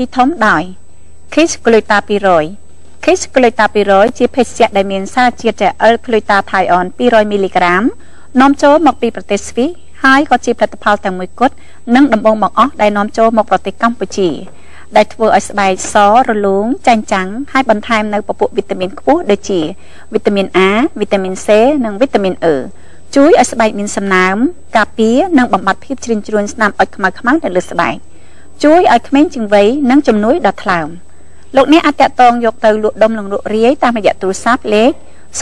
ទីធំដោយ Kiss Gluta 200 Kiss Gluta 200ជាភេសជ្ជៈដែលមានសារជាតិ L Glutathione 200មីលីក្រាមនាំចូលមកពីប្រទេសស្វីសហើយក៏ជាផលិតផលតែមួយគត់និងដំបងបង្អស់ដែលនាំចូលមកប្រទេសកម្ពុជា ដែលធ្វើឲ្យស្បែកសរលោងចាញ់ចាំងហើយបន្ថែមនៅពពុះវីតាមីនខ្ពស់ដូចជាវីតាមីន A វីតាមីន C និងវីតាមីន E ជួយឲ្យស្បែកមានសំណើម ការពារនិងបំបត្តិភាពជ្រីងជ្រួញស្នាមអុចខ្មៅខ្មៅនៅលើស្បែក ជួយឲ្យក្មេងជាងវ័យនិងជំនួយដល់ថ្លើមលោកអ្នកអាចតាក់ទងយកទៅលក់ដុំនិងលក់រាយតាមរយៈទូរស័ព្ទលេខ099 996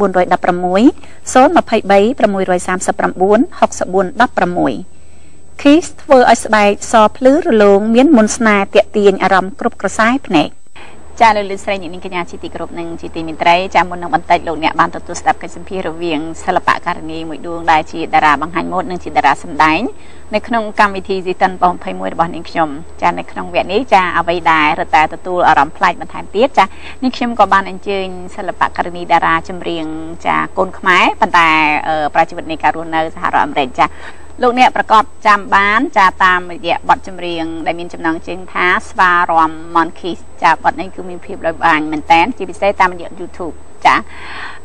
416 023 639 6416 Kiss ធ្វើឲ្យស្បែកសភ្លឺរលោងមានមុនស្នេហ៍តាក់ទាញអារម្មណ៍គ្រប់ក្រសែភ្នែក ចាលោកលឺស្រីនាងកញ្ញាជាទីគោរពនិងជាទីមេត្រីចាមុននឹងបន្តិចលោកអ្នកបានទទួលស្ដាប់កិច្ចសម្ភាររវាងសិល្បករនីមួយដួងដែលជាតារាបង្ហាញម៉ូដនិងជាតារាសម្ដែងនៅក្នុងកម្មវិធី Zitan 21របស់នាងខ្ញុំចានៅក្នុងវគ្គនេះចាអ្វីដែលរត់តែទទួលអារម្មណ៍ប្លែកបន្ថែមទៀតចានាងខ្ញុំក៏បានអញ្ជើញសិល្បករនីតារាចម្រៀងចាកូនខ្មែរប៉ុន្តែប្រជាជីវិតនៃការរស់នៅសហរដ្ឋអាមេរិកចា លោកអ្នកប្រកបចាំបានចាតាមរយៈបទចម្រៀងដែលមានចំណងជើងថាស្វារំ Monkeys ចាបទនេះគឺមានភាពដោយបាញមែនតែនជាពិសេសតាមរយៈ YouTube ចា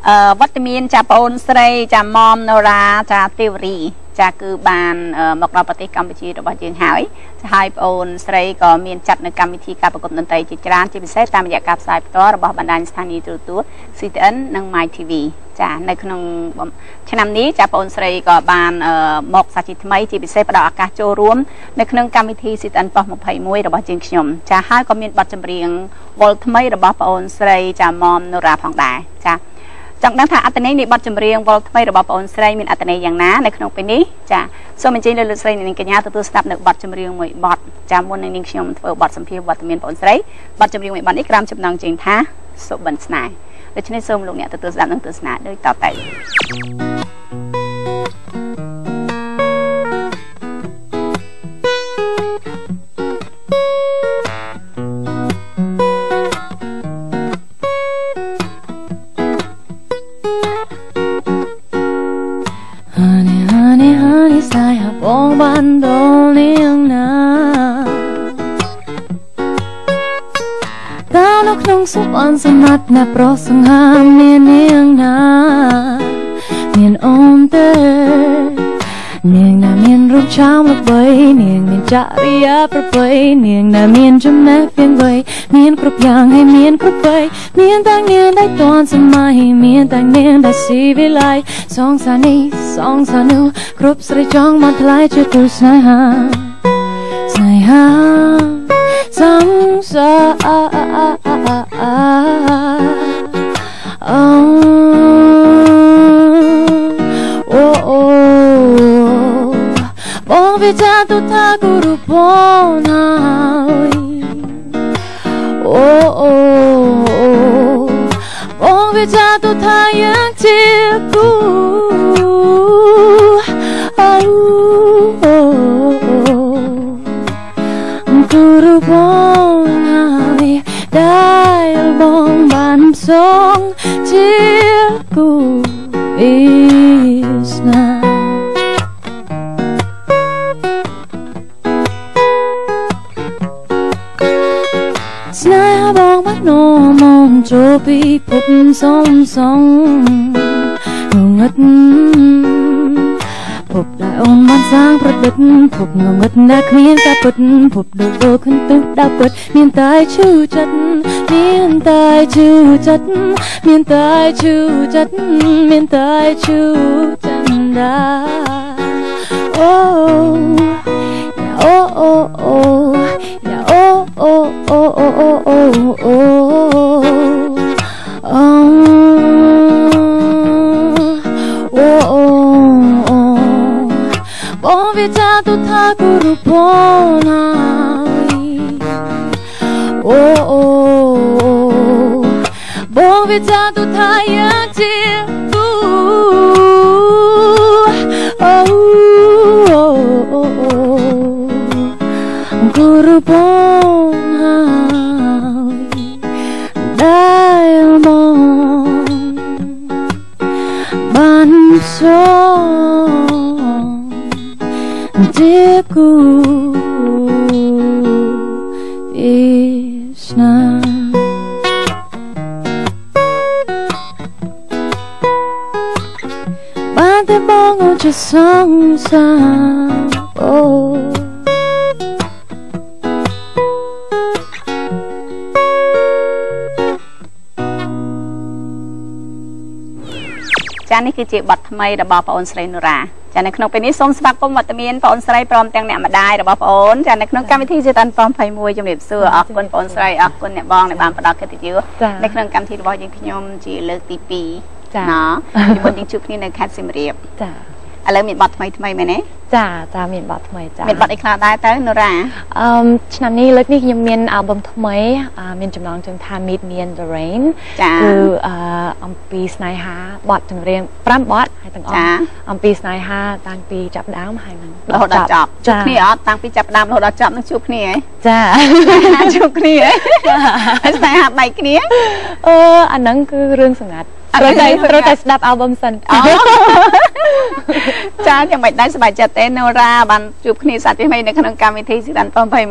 អឺវត្តមានចាប្អូនស្រីចាមុំណូរ៉ាចាទេវរី ចាគឺបានមកដល់ប្រទេសកម្ពុជារបស់យើងហើយចាហើយប្អូនស្រីក៏មានចាត់នៅកម្មវិធីការប្រកួតតន្ត្រីជាច្រើនជាពិសេសតាមរយៈការផ្សាយផ្ទាល់របស់បណ្ដាញស្ថានីយ៍ទូរទស្សន៍ CTN និង My TV ចានៅក្នុងឆ្នាំនេះចាប្អូនស្រីក៏បានមកសាជាថ្មីជាពិសេសផ្ដល់ឱកាសចូលរួមនៅក្នុងកម្មវិធី CTN ប៉ុស21របស់យើងខ្ញុំចាហើយក៏មានបទចម្រៀងវល់ថ្មីរបស់ប្អូនស្រីចាមុំនូរ៉ាផងដែរចា ចង់ដឹងថាអត្តន័យនៃបទចម្រៀងវល់ថ្មីរបស់បងអូនស្រីមានអត្តន័យយ៉ាងណានៅក្នុងពេលនេះចាសូមអញ្ជើញលោកលោកស្រីនាងកញ្ញាទទួលស្ដាប់នៅបទចម្រៀងមួយបទចាមុននឹងនាងខ្ញុំធ្វើបទសម្ភាសន៍វត្តមានបងអូនស្រីបទចម្រៀងមួយបទនេះក្រាមចំណងជើងថាសុបិនស្នេហ៍ដូច្នេះសូមលោកអ្នកទទួលស្ដាប់និងទស្សនាដូចតទៅ សុបអនសមត្ថណាប្រុសសង្ហាមាននាងណា មានអូនទេនាងណាមាន រូបឆោមល្បីនាងមានចរិយាប្រពៃនាងណាមានចំណេះពីងវ័យមានគ្រប់យ៉ាងហើយមានគ្រប់វ័យមានតាំងនាងដែលទាន់សម័យមានតាំងនាងដែលស៊ីវិល័យសងសានេះសងសានោះគ្រប់ស្រីចង់មកថ្លៃជាគូស្នេហាស្នេហាសងសាវិចាទុថាគូរូបណាអូអូ deitato t'auguro buona oh oh oh ho deitato t'aiutico oh oh oh auguro buona dai il buon bansong circo ចូលពីភពសំសងងងឹតភពដែលអូនបានសាងប្រឌិតភពងងឹតដែលគ្មានការពិតភពដូច vô ខិនទុះដល់ពិតមានតែឈឺចិត្តមានតែឈឺចិត្តមានតែឈឺចិត្តមានតែឈឺចិត្តដាអូអូអូអូអូអូអូអូ all oh, Oh, oh, oh. 봄이 타도 타야지. គឺជាបទថ្មីរបស់បងអូនស្រីនូរ៉ាចានៅក្នុងពេលនេះសូមស្វាគមន៍វត្តមានបងអូនស្រីព្រមទាំងអ្នកម្ដាយរបស់បងអូនចានៅក្នុងកម្មវិធីជាតាន់ប៉ម21ជំរាបសួរអរគុណបងអូនស្រីអរគុណអ្នកបងដែលបានផ្ដល់កិត្តិយសនៅក្នុងកម្មវិធីរបស់យើងខ្ញុំជាលើកទី2ចាណ៎ពីមុនយើងជួបគ្នានៅខេត្តសៀមរាបចា ឥឡូវមានបទថ្មីថ្មីមែនទេចាចាមានបទថ្មីចាមានបទអីខ្លះដែរទៅនូរ៉ាអឺមឆ្នាំនេះលើកនេះខ្ញុំមានអាល់ប៊ុមថ្មីអឺមានចំណងជើងថា Meet Me in the Rain ចាគឺអឺអំពីស្នេហាបទចម្រៀង5បទហើយទាំងអចាស់អំពីស្នេហាតាំងពីចាប់ផ្ដើមហើយនឹងរហូតដល់ចប់ជួបគ្នាអត់តាំងពីចាប់ផ្ដើមរហូតដល់ចប់នឹងជួបគ្នាហ៎ចាជួបគ្នាហើយស្នេហាបែកគ្នាអឺអាហ្នឹងគឺរឿងសម្ងាត់អាត្រូវតែរឿងសម្ងាត់ត្រូវតែស្ដាប់អាល់ប៊ុមសិនអូ ចាយ៉ាងមិនដែរសប្បាយចិត្តទេនូរ៉ាបានជួបគ្នាសាជាថ្មីនៅក្នុងកម្មវិធីស៊ីដាន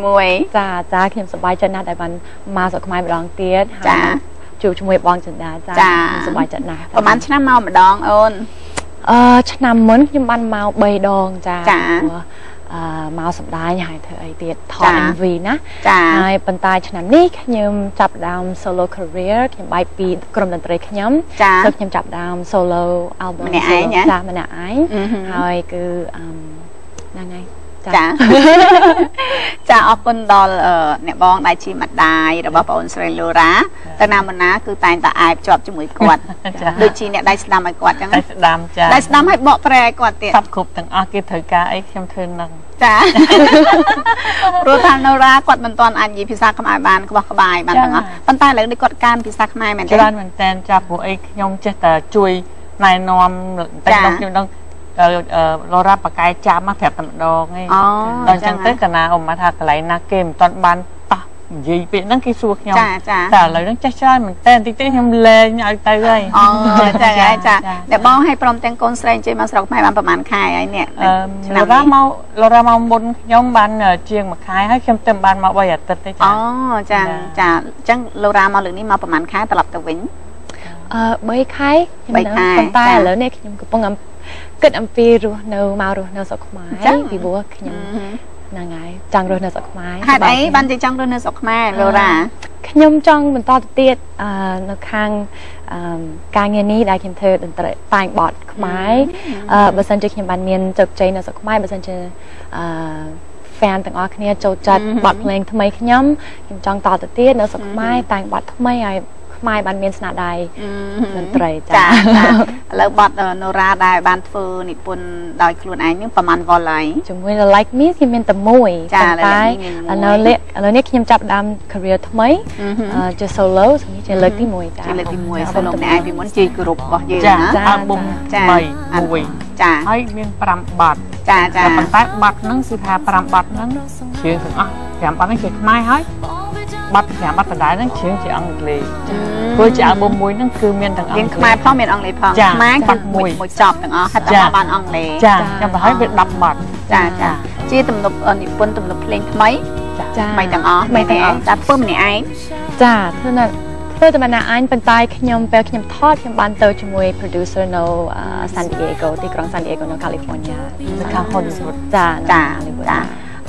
21ចាចាខ្ញុំសប្បាយចិត្តណាស់ដែលបានមកស្រុកខ្មែរម្ដងទៀតហើយចាជួបជាមួយបងចិន្តាចាចាខ្ញុំសប្បាយចិត្តណាស់ប្រហែលឆ្នាំមកម្ដងអូនអឺឆ្នាំមុនខ្ញុំបានមក3ដងចាចាព្រោះអឺ មកសម្ដែងហើយធ្វើអីទៀតថចាត MV ណាចាហើយប៉ុន្តែឆ្នាំនេះខ្ញុំចាប់ផ្ដើម solo career ខ្ញុំបែកពីក្រុមតន្ត្រីខ្ញុំចា so ខ្ញុំចាប់ផ្ដើម solo album ម្នាក់ឯង solo ហ៎ចាម្នាក់ឯងអឺហឹមហើយគឺអឺមហ្នឹងហើយ ចាចាអរគុណដល់អឺអ្នកបងដែលជាម្ដាយរបស់បងអូនស្រីលូរ៉ាទៅណាមកណាគឺតែងតែអែបជាប់ជាមួយគាត់ចាដូចជាអ្នកដៃស្ដាំឲ្យគាត់ចឹងតែស្ដាំចាដៃស្ដាំឲ្យបកប្រែឲ្យគាត់ទៀតសពគ្រប់ទាំងអស់គេត្រូវការអីខ្ញុំធ្វើនឹងចាព្រោះថានូរ៉ាគាត់មិនទាន់អាចនិយាយភាសាខ្មែរបានក្បោះក្បាយបានទាំងអស់ប៉ុន្តែឥឡូវនេះគាត់កានភាសាខ្មែរមែនទេច្រើនមែនតើចាព្រោះអីខ្ញុំចេះតែជួយណែនាំតែចាខ្ញុំខ្ញុំដឹងអឺអឺ លរ៉ាបកែចាំមកប្រាប់តែម្ដងឯងអូដល់អញ្ចឹងចឹទៅងហ៎កាលណាអ៊ំមកថាកន្លែងណាគេមិនទាន់បានតោះនិយាយពាក្យហ្នឹងគេសួរខ្ញុំចាចាតែឥឡូវហ្នឹងចេះច្រើនមែនតើតិចតិចខ្ញុំលែងឲ្យទៅហើយអូចាចាចាចាអ្នកបងឲ្យព្រមទាំងកូនស្រីជិះមកស្រុកខ្មែរបានប្រហែលខែហើយនេះអឺលរ៉ាមកលរ៉ាមកមុនខ្ញុំបានជាងមួយខែហើយខ្ញុំទៅបានមក3អាទិត្យទេចាអូចាចាចាអញ្ចឹងលូរ៉ាមកលើកនេះមកប្រហែលខែត្រឡប់ទៅវិញអឺ3ខែខ្ញុំបីនៅខែប៉ុន្តែចាឥឡូវនេះខ្ញុំកំពុងអំ គិតអំពីរស់នៅមករស់នៅស្រុកខ្មែរចឹងពីព្រោះខ្ញុំហ្នឹងហើយចង់រស់នៅស្រុកខ្មែរហេតុអីសប្យបានជាចង់រស់នៅស្រុកខ្មែរលូរ៉ាខ្ញុំចង់បន្តទៅទៀតអឺនៅខាងអឺការងារនេះដែលខ្ញុំធ្វើតន្ត្រីតែងបទខ្មែរអឺបើសិនជាខ្ញុំបានមានជោគជ័យនៅស្រុកខ្មែរបើសិនជាអឺ fan ទាំងអស់គ្នាចូលចិត្តបទភ្លេងថ្មីខ្ញុំខ្ញុំចង់តទៅទៀតនៅស្រុកខ្មែរតែងបទថ្មីឲ្យ ខ្មែរបានមានស្នាដៃតន្ត្រីចាចាចាឥឡូវបទណូរ៉ាដែលបានធ្វើនិពន្ធដោយខ្លួនឯងនឹងប្រហែលវល់ហើយជាមួយ The Like Me ខ្ញុំមានតែមួយចាប៉ុន្តែ Like Me មានមួយឥឡូវនេះឥឡូវនេះខ្ញុំចាប់ផ្ដើម career ថ្មីអឺហឹមអឺជា solo សម្រាប់ជាលើកទី1ចាជាលើកទី1សូមលោកអ្នកឯងពីមុនជាគ្រុបរបស់យើងចាណាចាអាល់ប៊ុមចាថ្មីអាល់មួយចាហើយមាន5បទចាចាតែប៉ុន្តែបទហ្នឹងគឺថា5បទហ្នឹងជ្រៀងទាំងអស់5បទហ្នឹងជាខ្មែរហើយ បទ5បទដដែលហ្នឹងជ្រៀងជាអង់គ្លេសព្រោះជាអាល់ប៊ុមមួយហ្នឹងគឺមានទាំងអង់រៀងគ្ខ្មែរលេសផងមានអង់គ្លេសផងចាខ្មែរបាគឺត់មួយមួយមួយចប់ទាំងអស់ហើយតែចាមកបានអង់គ្លេសចាចាំបើហើយវា10បទចាចាជាទំនុកអឺនិពន្ធទំនុកភ្លេងថ្មីចាថ្មីទាំងអស់ថ្មីទាំងអស់តែធ្វើម្នាក់ឯងចាធ្វើនៅធ្វើតែម្នាក់ឯងប៉ុន្តែខ្ញុំពេលខ្ញុំថតខ្ញុំបានទៅជាមួយ producer នៅអឺ San Diego ទីក្រុង San Diego នៅ California នៅខាង Hollywood ចានៅចា Hollywood ចា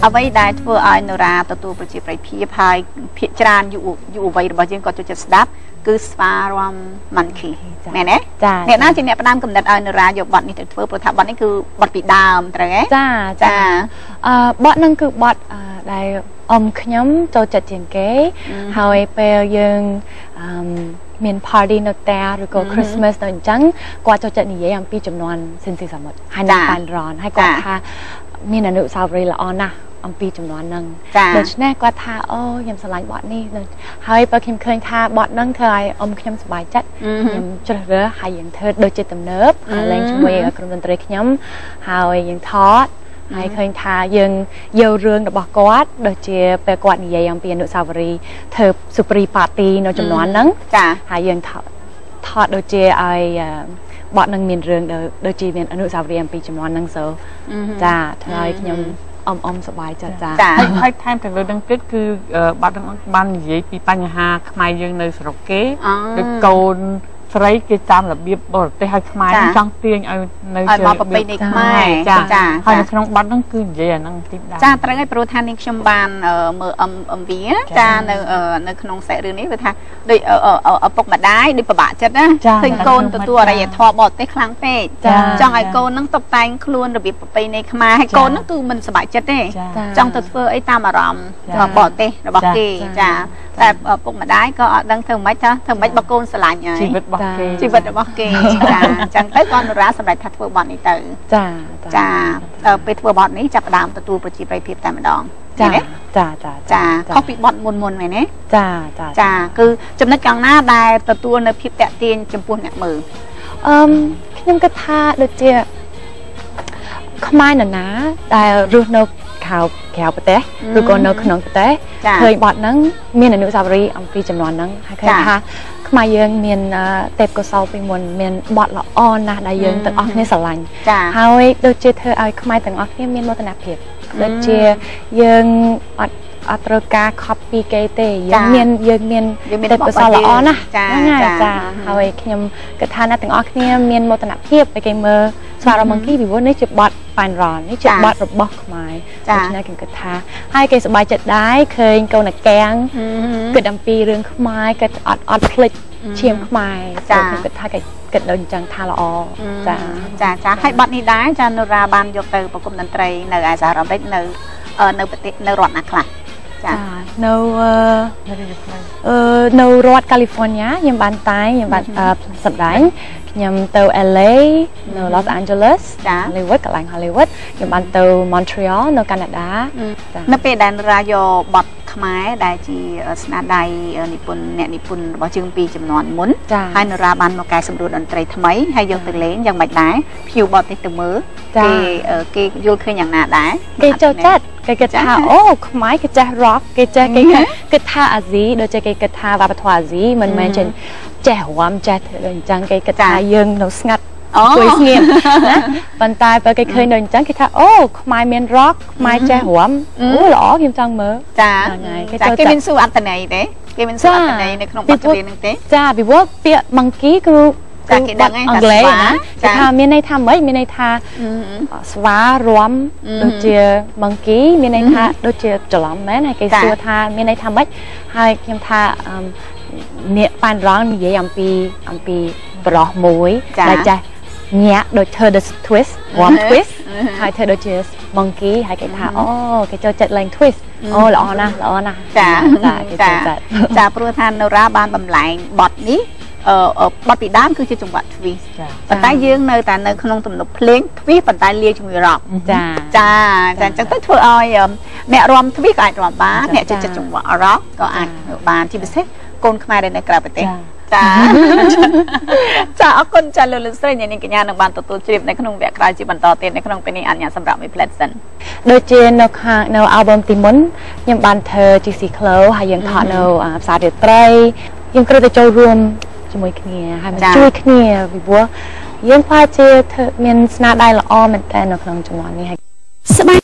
អ្វីដែលធ្វើឲ្យនរ៉ាទទួលប្រជាប្រិយភាពហើយភាកច្រើនយុវយុវវ័យរបស់យើងក៏ចូលចិត្តស្ដាប់គឺស្វារំមិនខីចាមែនទេចាអ្នកណាជាអ្នកផ្ដើមកំណត់ឲ្យនរ៉ាយកបទនេះទៅធ្វើព្រោះថាបទនេះគឺបទពីដើមត្រូវទេចាចាអឺបទហ្នឹងគឺបទអឺដែលអ៊ំខ្ញុំចូលចិត្តជាងគេអឺហើយពេលយើងអឺមាន party នៅផ្ទះឬក៏អឺ Christmas ទៅអញ្ចឹងគាត់ចូលចិត្តនិយាយអំពីចំនួនសិនស៊ីសមុទ្រហើយនៅចាប៉ែនរ៉នហើយគាត់ចាថា មានអនុស្សាវរីយ៍ល្អណាស់អំពីចំនួនហ្នឹងចាដូច្នេះគាត់ថាអូខ្ញុំស្រឡាញ់បទនេះហើយបើខ្ញុំឃើញថាបទហ្នឹងធ្វើឲ្យអ៊ំខ្ញុំសប្បាយចិត្តអឺហឹខ្ញុំមជ្រើសរើសហើយយើងធ្វើដូចជាទំនើបអឺហើយលេងជាមួយក្រុមតន្ត្រីខ្ញុំហើយយើងថតហើយឃើញថាយើងយករឿងរបស់គាត់ដូចជាពេលគាត់និយាយអំពីអនុស្សាវរីយ៍ធ្វើ Supri Party នៅចំនួនហ្នឹងចាហើយយើងថតថតដូចជាឲ្យអឺ បទនឹងមានរឿងដូចដូចជាមានអនុស្សាវរីយ៍អំពីចំនួនហ្នឹង so អឺហឹមចាធ្វើឲ្យខ្ញុំអមអមសប្បាយចិត្តចាចាហើយហើយថែមទាំងលើនឹងទៀតគឺអឺបាត់ហ្នឹងបាននិយាយពីបញ្ហាខ្មែរយើងនៅស្រុកគេអឺដូចកូន ស្រីគេតាមរបៀបបរទេសឲ្យខ្មែរចាចង់ទាញឲ្យនៅឲ្យមកប្រពៃណីខ្មែរចាចាហើយចានៅក្នុងបទហ្នឹងគឺនិយាយអាហ្នឹងតិចដែរចាត្រូវហើយព្រោះថានាងខ្ញុំបានអឺមើល M MV ណាចាចានៅអឺនៅក្នុងខ្សែរឿងនេះវាថាដូចអឺអឺអឺឪពុកម្ដាយដូចពិបាកចិត្តណាចាឃើញកូនទទួលអរិយធម៌បរទេសខ្លាំងពេកចាចង់ឲ្យកូនហ្នឹងតុបតែងខ្លួនរបៀបប្រពៃណីខ្មែរហើយកូនហ្នឹងគឺមិនសប្បាយចិត្តទេចាចាចង់ទៅធ្វើអីតាមអារម្មណ៍ចាបរទេសរបស់ចាគេចាចាតែឪពុកម្ដាយក៏អត់ដឹងធ្វើម៉េចថាធ្វើម៉េចបើកូនស្រឡាញ់ហើយជីវិតរបស់គេជីវិតរបស់គេចាអញ្ចឹងទៅគាត់នរាសម្រាប់ថាធ្វើបទនេះទៅចាចាដល់ពេលធ្វើបទនេះចាប់ផ្ដើមទទួលប្រជាប្រិយភាពតែម្ដងចាឃើញទេចាចាចាខុសពីបទមុនមុនមែនទេចាចាចាគឺចំណុចកងណាដែលទទួលនៅភាពតាក់ទាញចំពោះអ្នកមើលអឺមខ្ញុំគិតថាដូចជាខ្មែរនរណាដែលរស់នៅ ក្រៅក្រៅប្រទេសឬក៏នៅក្នុងប្រទេសចាឃើញបទហ្នឹងមានអនុស្សាវរីយ៍អំពីចំនួនហ្នឹងហើយឃើញចាថាខ្មែរយើងមានអឺទេពកោសលពីមុនមានបទល្អណាស់ដែលយើងអឺទាំងអស់គ្នាស្រឡាញ់ចាហើយដូចជាធ្វើឲ្យខ្មែរទាំងអស់គ្នាមានមោទនភាពដូចជាយើងអត់ អត់ត្រូវការ copy គេទេយើងមានយើងមានយើងមានទេពកោសលល្អណាស់ចាហ្នឹងហើយចាចាហើយខ្ញុំគិតថាអ្នកទាំងអស់គ្នាមានមោទនភាពឲ្យគេមើលស្វារមង្គីពីព្រោះនេះជាបទ fine run នេះជាចាបទរបស់ខ្មែរចាដូច្នេះខ្ញុំគិតថាហើយគេសប្បាយចិត្តដែរឃើញកូនអាកាំងហឹមគិតអំពីរឿងខ្មែរគិតអត់អត់ភ្លេចឈាមខ្មែរចាខ្ញុំគិតថាគេគិតដូចអញ្ចឹងថាល្អចាចាចាហើយបទនេះដែរចានរាបានយកទៅប្រគំតន្ត្រីនៅឯសហរដ្ឋអាមេរិកនៅអឺនៅប្រទេសនៅរដ្ឋណាខ្លះ ចាចានៅអឺនៅរាជភ្នំអឺនៅរដ្ឋ California ខ្ញុំបានតែងខ្ញុំបានអឺសម្ដែងខ្ញុំទៅ LA នៅ Los Angeles ចា Hollywood កន្លែង Hollywood ខ្ញុំបានទៅ Montreal នៅកាណាដាចានៅពេលដែលនរាយកបទខ្មែរដែលជាស្នាដៃនិពន្ធអ្នកនិពន្ធរបស់ជើងពីចំនួនមុនចាហើយនរាបានមកកែសម្រួលតន្ត្រីថ្មីហើយយកទៅលេងយ៉ាងម៉េចដែរភៀវបទនេះទៅមើលចាគេអឺគេយល់ឃើញយ៉ាងណាដែរគេចូលចិត្ត គេគិតចាថាអូខ្មែរគេចេះ rock គេចេះគេគិតថាអាស៊ីដូចជាគេគិតថាវប្បធម៌អាស៊ីមិនមែនចេះចេះរាំចេះធ្វើដូចអញ្ចឹងគេគិតថាយើងនៅស្ងាត់អូអង្គុយស្ងៀមណាប៉ុន្តែបើគេឃើញដូចអញ្ចឹងគេថាអូខ្មែរមាន rock ខ្មែរចេះរាំអូល្អខ្ញុំចង់មើលចាហ្នឹងហើយគេចាចូលគេចិត្តមានសួរអត្តន័យទេគេមានសួរអត្តន័យនៅក្នុងបទចម្រៀងហ្នឹងទេចាពីព្រោះពាក្យ monkey គឺ ចាគេដឹងហើយអង់គ្លេសថាស្វាណាចាគេថាមានន័យថាម៉េចមានន័យថាអឺស្វារាំអឺដូចជា monkey មានន័យថាដូចជាច្រឡំមែនហើយគេចាសួរថាមានន័យថាម៉េចហើយខ្ញុំថាអឺអ្នកប៉ាន់រងនិយាយអំពីអំពីបរោះមួយចាដែលចេះញាក់ដូចធ្វើ the twist រាំ twist អឺហើយធ្វើដូចជា monkey ហើយគេថាអឺអូគេចូលចិត្តលេង twist អូល្អណាស់ល្អណាស់ចាចាគេចូលចិត្តចាព្រោះថានរាបានបំលែងបទនេះអឺអឺ បទពីដើមគឺជាចង្វាក់ twist ចាប៉ុន្តែយើងនៅតែនៅក្នុងទំនុកភ្លេង twist ប៉ុន្តែលាយជាមួយ rock ចាចាចាអញ្ចឹងទៅធ្វើឲ្យអឺអ្នករាំ twist ក៏អាចរាំបានចាអ្នកចូលចិត្តចង្វាក់ rock ក៏អាចធ្វើបានជាពិសេសកូនខ្មែរដែលនៅក្រៅប្រទេសចាចាចាអរគុណចាលោកលោកស្រីអ្នកនាងកញ្ញានឹងបានទទួលជ្រាបនៅក្នុងវគ្គក្រោយជាបន្តទៀតនៅក្នុងពេលនេះអញ្ញាតសម្រាប់មួយផ្លែសិនដូចជានៅខាងនៅ album ទីមុនខ្ញុំបានធ្វើ GC Clow ហើយយើងថតនៅអាផ្សាររាត្រីយើងត្រូវតែចូលរួម ជាមួយគ្នាហើយមកចា៎ជួយគ្នាពីព្រោះយើងខ្លាចជាធ្វើមានស្នាដៃល្អមែនតើនៅក្នុងចំណន់នេះហើយស្បែក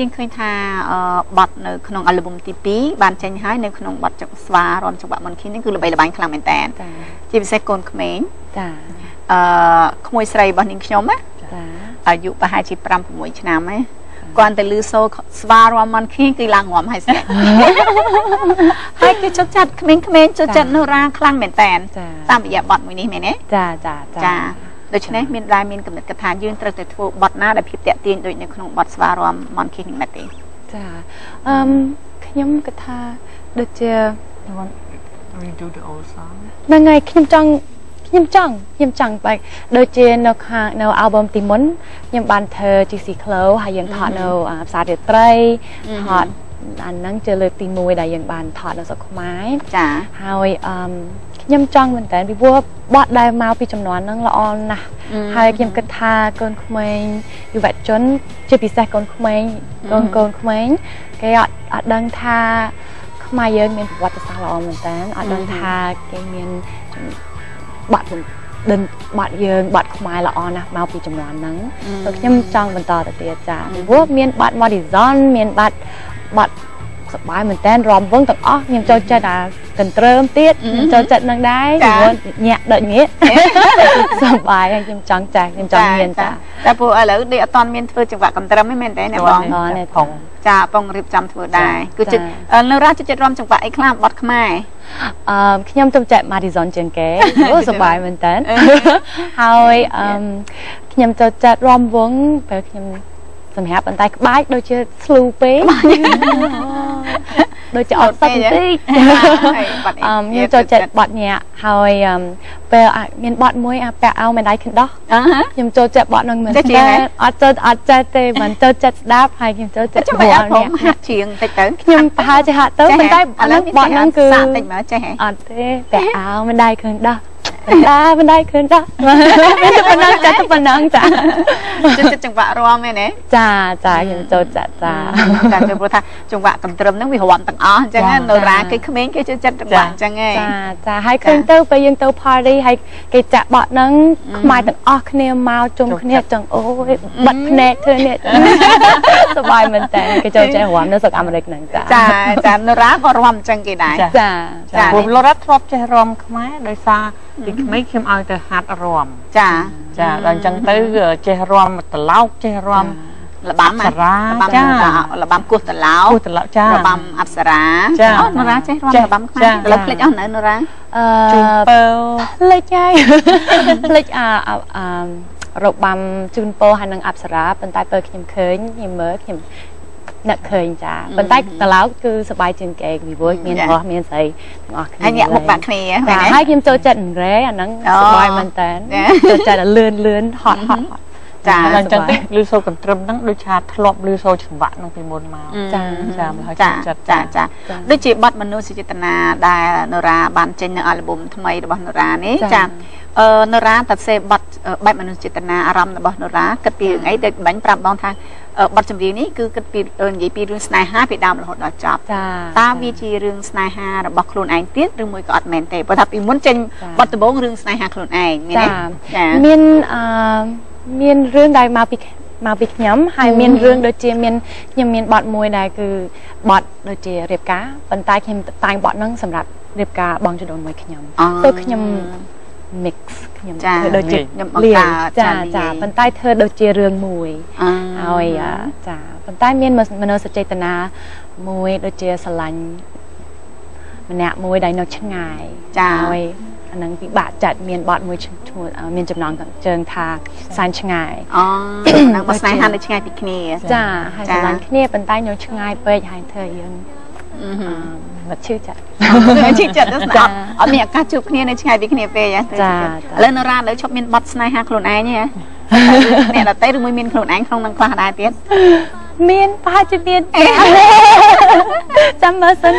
យើងឃើញថាអឺបទនៅក្នុងអាល់ប៊ុមទី2បានចេញហើយនៅក្នុងបទចង្ស្វារំចង្វាក់មុនខីនេះគឺល្បីល្បាញខ្លាំងមែនតើចាជាពិសេសកូនក្មេងចាអឺក្មួយស្រីរបស់នាងខ្ញុំណាចាអាយុប្រហែលជា5 6ឆ្នាំណា គាត់ទៅលឺសូរស្វារំមុនខីគឺឡើងរំហើយស្ទែហើយគឺជុកចិត្តក្មេងៗជុកចិត្តនូរ៉ាខ្លាំងមែនតើចាតាមរយៈបទមួយនេះមែនទេចាចាចាដូច្នេះមានដែរមានកំណត់កថាយើងត្រូវតែធ្វើបទណាដែលភាពតាក់ទាញដូចនៅក្នុងបទស្វារំមនគីនេះមែនទេចាអឺមខ្ញុំគិតថាដូចជា You want redo the old song ហ្នឹងហើយខ្ញុំចង់ ខ្ញុំចង់ខ្ញុំចង់បែបដូចជានៅខាងនៅ album ទីមុនខ្ញុំបានធ្វើ GC Clow ហើយយើងថតនៅអាផ្សាររាត្រីអឺថតអាហ្នឹងជាលើកទី1ដែលយើងបានថតនៅស្រុកខ្មែរចាហើយអឺមខ្ញុំចង់មែនតើពីព្រោះបទដែលមកពីចំនួនហ្នឹងល្អណាស់អឺហើយខ្ញុំគិតថាកូនក្មេងយុវជន ជាពិសេសកូនក្មេងកូនកូនក្មេងគេអត់អត់ដឹងថាខ្មែរយើងមានប្រវត្តិសាស្ត្រល្អមែនតើអត់ដឹងថាគេមាន បាត់ដិនបាត់យើងបាត់ខ្មែរល្អណាស់មកពីចំនួនហ្នឹងហើយខ្ញុំចង់បន្តទៅទៀតចាពីព្រោះមានបាត់ Morrison មានបាត់បាត់ សប្បាយមែនតើរំវឹងទាំងអស់ខ្ញុំចូលចិត្តអាកន្ទ្រើមទៀតខ្ញុំចូលចិត្តនឹងដែរព្រោះញាក់ដូចនេះសប្បាយហើយខ្ញុំចង់ចាស់ខ្ញុំចង់មានចាតែពួកឥឡូវនេះអត់ទាន់មានធ្វើចង្វាក់កំត្រឹមទេមែនទេអ្នកបងអត់ទេផងចាបងរៀបចំធ្វើដែរគឺចិត្តចានៅរ៉ាចិត្តចិត្តរំចង្វាក់អីខ្លះបត់ខ្មែរអឺខ្ញុំទៅចាក់ Madison ជាងគេអូសប្បាយមែនតើអឺហើយអឺខ្ញុំចូលចិត្តរំវងពេលខ្ញុំសម្រាប់បន្តែក្បាច់ដូចជាស្លូពេក ដូចជាអត់សឹកបន្តិចហើយបាត់អីអឺខ្ញុំចូលចិត្តបត់ញាក់ហើយអឺពេលអាចមានបត់មួយអាពាក់អោមិនដៃខិនដោះអឺហ៎ខ្ញុំចូលចិត្តបត់នឹងមែនចេះជាងហ៎អត់ចូលអត់ចេះទេមិនចូលចិត្តស្ដាប់ហើយខ្ញុំចូលចិត្តចាំបាច់អត់ផងញាក់ហាក់ជាងតិចទៅខ្ញុំប្រហែលជាហាក់ទៅប៉ុន្តែអាហ្នឹងបត់ហ្នឹងគឺសាកតិចមើលចេះហ៎អត់ទេពាក់អាវមិនដៃ ឃើញដោះតាមិនដៃឃើញដោះមានតែប៉ុណ្ណឹងចាតែប៉ុណ្ណឹងចាចិត្តចិត្តចង្វាក់រំមែនទេចាចាខ្ញុំចូលចិត្តចាតែគឺព្រោះថាចង្វាក់កំត្រឹមហ្នឹងវារំទាំងអស់អញ្ចឹងចាណានៅរ៉ាគេក្មេងគេចូលចិត្តចង្វាក់អញ្ចឹងឯងចាចាហើយឃើញទៅពេលយើងទៅ party ហើយគេចាក់បក់ហ្នឹងខ្មែរទាំងអស់គ្នាមកជុំគ្នាចឹងអូយបិទភ្នែកធ្វើនេះសប្បាយមែនតើគេចូលចិត្តរំនៅស្រុកអាមេរិកហ្នឹងចាចាចានៅរ៉ាក៏រំអញ្ចឹងគេដែរចាចាចាព្រោះលោរ៉ាធ្លាប់ចេះរំខ្មែរដោយសារពីក្មេងខ្ញុំឲ្យទៅហាត់រំចាចាដល់អញ្ចឹងទៅចេះរំត្រឡោកចេះរំលបាំអប្សរាលបាំចាលបាំគោះតឡោគោះត្រឡោកចាលបាំអប្សរាចាអូនរ៉ាចេះរំចេះលបាំខ្មៅចាឥឡូវភ្លេចអស់នៅនរ៉ាអឺជូនពើភ្លេចហើយភ្លេចអាអាអារបាំជូនពរហើយនឹងអប្សរាប៉ុន្តែពេលខ្ញុំឃើញខ្ញុំមើលខ្ញុំ នឹកឃើញចាប៉ុន្តែត្រឡោកគឺសប្បាយជាងគេវិវត្តមានចាបោះមានស្អីទាំងអស់គ្នាហើយញាក់មុខបាក់គ្នាមែចានទេហើយខ្ញុំចូលចិត្តអង្រែអាហ្នឹងអូសប្បាយមែនតើចាចូលចិត្តឲ្យលឿនលឿនហត់ហត់ហត់ ចាដល់អញ្ចឹងទៅលឺសូរកន្ទ្រឹមហ្នឹងដូចថាធ្លាប់លឺសូរចង្វាក់ហ្នឹងពីមុនមកចាចាម្ល៉េះចាចូលចិត្តចាចាចាដូចជាបទមនោសញ្ចេតនាដែលនរ៉ាបានចេញនៅអាល់ប៊ុមថ្មីរបស់នរ៉ានេះចាចាអឺនរ៉ាតើផ្សេងបទអឺបែបមនោសញ្ចេតនាអារម្មណ៍របស់នរ៉ាគិតពីរឿងអីដូចបាញ់ប្រាប់បងថាអឺបទចម្រៀងនេះគឺគិតពីអឺនិយាយពីរឿងស្នេហាពីដើមរហូតដល់ចប់ចាតើវាជារឿងស្នេហារបស់ខ្លួនឯងទៀតឬមួយក៏អត់មែនទេព្រោះថាពីមុនចេញចាបទដំបូងរឿងស្នេហាខ្លួនឯងមានទេចាចាមានអឺមានរឿងដែលមកពីមកពីខ្ញុំហើយមានរឿងដូចជាមានខ្ញុំមានបទមួយដែលគឺបទដូចជារៀបការប៉ុន្តែខ្ញុំតែងបទហ្នឹងសម្រាប់រៀបការបងចដូនមួយខ្ញុំអទៅខ្ញុំ mix ខ្ញុំចាធ្វើដូចជាខ្ញុំបង្លាយកើតចាចាលាយចាប៉ុន្តែធ្វើដូចជារឿងមួយអឺហើយអ่าចាប៉ុន្តែមានមនោសញ្ចេតនាមួយដូចជាស្រឡាញ់ម្នាក់មួយដែលនៅឆ្ងាយចាហើយ អានឹងពិបាកចាត់មានបទមួយឈ្ឈ្មោះអ่าមានចំណងជើងថាសាញ់ឆ្ងាយអូនឹងមកស្នេហានៅឆ្ងាយពីគ្នាចាហើយចាស្រឡាញ់គ្នាប៉ុន្តែនៅឆ្ងាយពេកហើយធ្វើយើងអឺហឹអឺមកឈឺចាត់មជិះចិត្តទៅស្ចាដាប់អត់មានឱកាសជួបគ្នានៅឆ្ងាយពីគ្នាពេកហ៎ទៅចាឥចាឡូវនៅរ៉ាឥឡូវឈប់មានបទស្នេហាខ្លួនឯងហ៎អ្នកដតីឬមួយមានខ្លួនឯងក្នុងនឹងខ្លះដែរទៀត មានប្រហែលជាមានចាំមើលសិន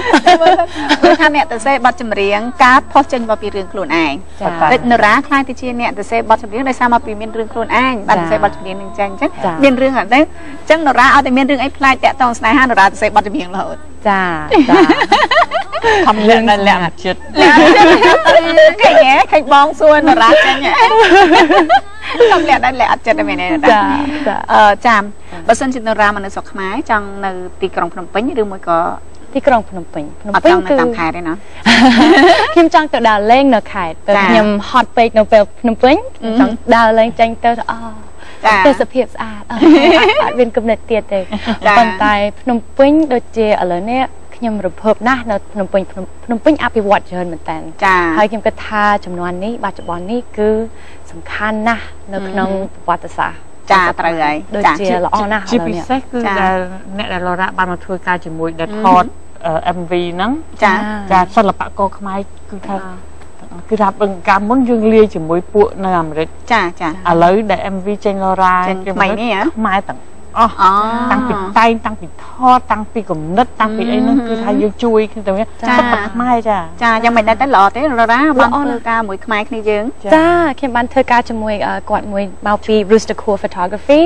ព្រោះថាអ្នកទៅសេបទចម្រៀងការផុសចេញមកពីរឿងខ្លួនឯងចាដូចនរ៉ាខ្លាយទៅជាអ្នកទៅសេបទចម្រៀងដោយសារមកពីមានរឿងខ្លួនឯងបានទៅសេបទចម្រៀងនឹងចឹងអញ្ចឹងចាមានរឿងអត់ទៅអញ្ចឹងនរ៉ាឲ្យតែមានរឿងអីប្លែកតាក់ទងស្នេហានរ៉ាទៅសេបទចម្រៀងរហូតចាចាខំលក្ខណៈលក្ខណៈចិត្តឃើញហ៎ឃើញបងសួរនរ៉ាចឹងហ៎ ខ្ញុំលាក់ដែរលាក់អត់ចិត្តតែមែនទេនរ៉ាចាចាអឺចាំបើសិនជានរ៉ាមកនៅស្រុកខ្មែរចង់នៅទីក្រុងភ្នំពេញឬមួយក៏ទីក្រុងភ្នំពេញភ្នំអត់ពេញចង់នៅគឺតាមខេត្តទេណាខ្ញុំចង់ទៅដើរលេងនៅខេត្តពេលចាខ្ញុំហត់ពេកនៅពេលភ្នំពេញអឺខ្ញុំចង់ដើរលេងចេញទៅអូចាទេសភាពស្អាតអត់អត់មានគំនិតទៀតទេចាប៉ុន្តែភ្នំពេញដូចជាឥឡូវនេះខ្ញុំរំភើបណាស់នៅភ្នំពេញភ្នំភ្នំពេញអភិវឌ្ឍច្រើនមែនតើចាហើយខ្ញុំគិតថាចំនួននេះបច្ចុប្បន្ននេះគឺ សំខាន់ណាស់នៅក្នុងប្រវត្តិសាស្ត្រចាត្រូវហើយដូចចាជាល្អណាស់ឥជាឡូវពិនេះសេសគឺចាដែលអ្នកដែលលរ៉ាបានមកធ្វើការជាមួយដែលថតអឺ MV ហ្នឹងចាចាសិល្បករខ្មែរគឺថាគឺថាបង្ការមុនយើងលាយជាមួយពួកនៅអាមេរិកចាចាឥឡូវដែល MV ចេញលរ៉ាចេញថ្មីនេះហ៎ខ្មែរទាំង អស់អូតាំងពីតែងតាំងពីថតតាំងពីគំនិតតាំងពីអីហ្នឹងគឺថាយើងជួយគ្នាទៅវិញចាសិតតែខ្មែរចាចាយ៉ាងមិនដែរតែល្អទេរ៉ាបានល្អណាស់ធ្វើការមួយខ្មែរគ្នាយើងចាខ្ញុំបានធ្វើការជាមួយអឺគាត់មួយមកពី Rooster Cool Photography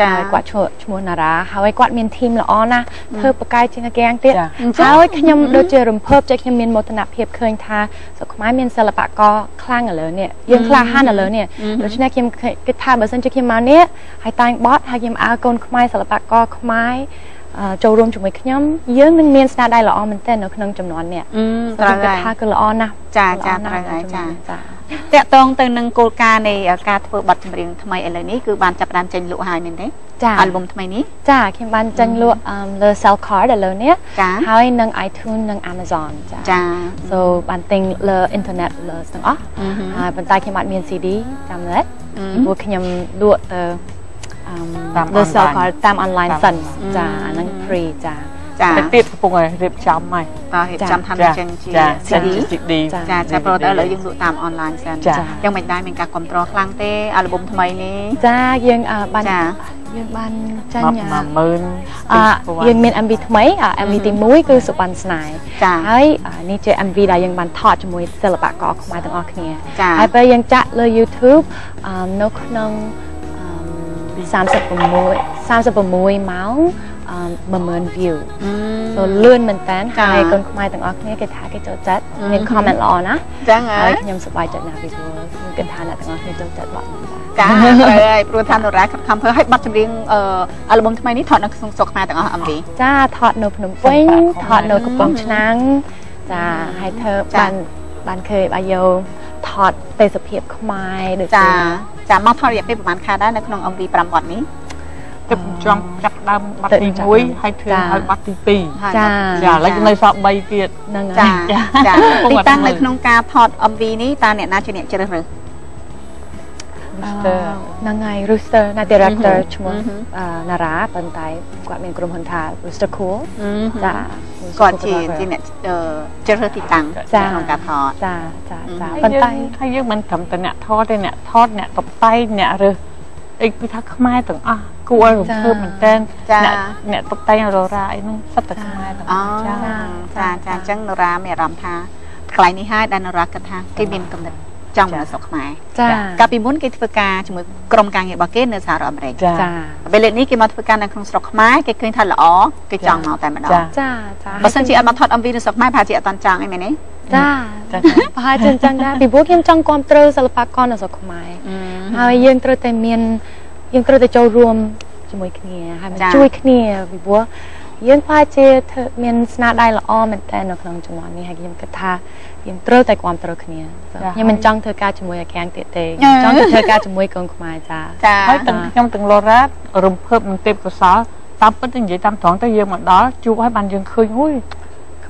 ចាហើយគាត់ឈ្មោះឈ្មោះណារ៉ាហើយគាត់មានធីមល្អណាស់ធ្វើបកកាយជាងកាំងទៀតចាហើយខ្ញុំដូចជារំភើបចិត្តខ្ញុំមានមោទនភាពឃើញថាស្រុកខ្មែរមានសិល្បករខ្លាំងឥឡូវនេះយើងក្លាហានឥឡូវនេះដូច្នេះខ្ញុំគិតថាបើសិនជាខ្ញុំមកនេះហើយតែងបត់ហើយខ្ញុំអើកូនខ្មែរសិល្បករខ្មែរអឺចូលរួមជាមួយខ្ញុំយើងនឹងមានស្នាដៃល្អមែនទែននៅក្នុងចំនួននេះអឺសូត្រូវមគិតហើយថាគឺល្អណាស់ចាចាល្អណាស់ត្រូវហើយចាចាតកតងទៅនឹងគោលការណ៍នៃការធ្វើបទចម្រៀងថ្មីឥឡូវនេះគឺបានចាប់ផ្ដើមចេញលក់ហើយមែនទេចាអាល់ប៊ុមថ្មីនេះចាខ្ញុំបានចេញលក់អឺលើ sell card ឥឡូវនេះចាហើយនឹង iTunes និង Amazon ចាចា so បានទិញលើ internet លើទាំងអស់អឺហឹមហើយប៉ុន្តែខ្ញុំអត់មាន CD តាមនេះអឺពីព្រោះខ្ញុំលក់ទៅ អឺតាមលើ sell online card តាម online តាមសិនអឺចាអាហ្នឹង free ចាចាតែទៀតកំពុងតែរៀបចំហើយតើរៀបចំថានឹងចេញជាចា CD CD ចាចាចាប្រហែលឥឡូវយើងលក់តាមអនឡាញសិនចាយ៉ាងមិនដែរមានការគ្រប់គ្រងខ្លាំងទេអាល់ប៊ុមថ្មីនេះចាយើងអឺបានចាយើងបានចាញ់មកអា10000អឺយើងមាន MV ថ្មីអា MV ទី1គឺសុបានស្នេហ៍ចាហើយអានេះជា MV ដែលយើងបានថតជាមួយសិល្បករខ្មែរទាំងអស់គ្នាចាហើយពេលយើងចាក់លើ YouTube អឺនៅក្នុងអឺ 36 36ម៉ោងអឺ10000 view អឺ so លឿនមែនតើចាហើយកូនខ្មែរទាំងអស់គ្នាគេថាគេចូលចិត្តអឺមាន comment ល្អណាស់ចឹងហហើយ៎ខ្ញុំសប្បាយចិត្តណាស់ពីព្រោះខ្ញុំគិតថាអ្នកទាំងអស់គ្នាចូលចិត្តបទនេះដែរចាត្រូវហើយព្រោះថានរ៉ាខិតខំធ្វើឲ្យបាត់ចម្រៀងអឺអាល់ប៊ុមថ្មីនេះថតនៅក្នុងស្រុកខ្មែរទាំងអស់ MV ចាថតនៅភ្នំពេញសិល្បៈថតនៅកំពង់ឆ្នាំងចាហើយធ្វើចាបានបានឃើញបាយយោ ថតទេសភាពខ្មែរដូចចាជាចាមកថតរយៈពេលប្រហែលខែដែរនៅក្នុង MV 5បទនេះគិតចង់ចាប់ដើមបាត់ទី1ហើយធ្វើឲ្យបាត់ទី2ហើយចាចាឥឡូវនៅសល់3ទៀតហ្នឹងហើចាយចាកំពុងទីតែតាំងមើនៅលក្នុងការថត MV នេះតើអ្នកណាជាអ្នកជ្រើសរើស Rooster ហ្នឹងហើយ Rooster ណា director អឺហឹមឈ្មោះអឺហឹមអឺណារ៉ាប៉ុន្តែគាត់មានក្រុមហ៊ុនថា Rooster Cool ចា គាត់ជាជាអ្នកអឺជ្រើសរើសទីតាំងចាក្នុងការថតចាចាចាហើយប៉ុន្តែយើងហើយយើងមិនត្រឹមតែអ្នកថតទេអ្នកថតអ្នកតបតែងអ្នករើសអីគឺថាខ្មែរទាំងអស់គួរឲ្យរំភើបមែនតើចាអ្នកអ្នកតបតែងរ៉ាអីហ្នឹងសិតតែខ្មែរទាំងអអូស់ចាចាចាអញ្ចឹងនរ៉ាមានអារម្មណ៍ថាកន្លែងនេះហើយដែលនរ៉ាគិតថាគេមានកំណត់ ចង់នៅស្រុកខ្មែរចាកាលពីមុនគេធ្វើការជាមួយក្រុមការងាររបស់គេនៅសហរដ្ឋអាមេរិកចាចាពេលនេះគេមកធ្វើការនៅក្នុងស្រុកខ្មែរគេឃើញថាល្អគេចង់មកតែម្ដងចាចាចាបើសិនជាអត់មកថត MV នៅស្រុកខ្មែរប្រហែលជាអត់តន់ចង់អីមែនទេចាចាប្រហែលជាអញ្ចឹងដែរពីព្រោះខ្ញុំចង់គ្រប់គ្រងសិល្បករនៅស្រុកខ្មែរហើយយើងត្រូវតែមានយើងត្រូវតែចូលរួមជាមួយគ្នាហើយមកជួយគ្នាពីព្រោះ យើងខ្លាចជាធ្វើមានស្នាដៃល្អមែនតើនៅក្នុងចំណនេះហើយខ្ញុំគិតថាយើងត្រូវតែគ្រប់គ្រងគ្នាខ្ញុំមិនចង់ធ្វើការជាមួយអាខាងទៀតទេខ្ញុំចង់ទៅធ្វើការជាមួយកូនខ្មែរចាចាហើយទាំងខ្ញុំទាំងលរ៉ារំភើបនឹងទេពកោសលតាមពិតទៅនិយាយតាមត្រង់ទៅយើងមកដល់ជួបឲ្យបានយើងឃើញហួយ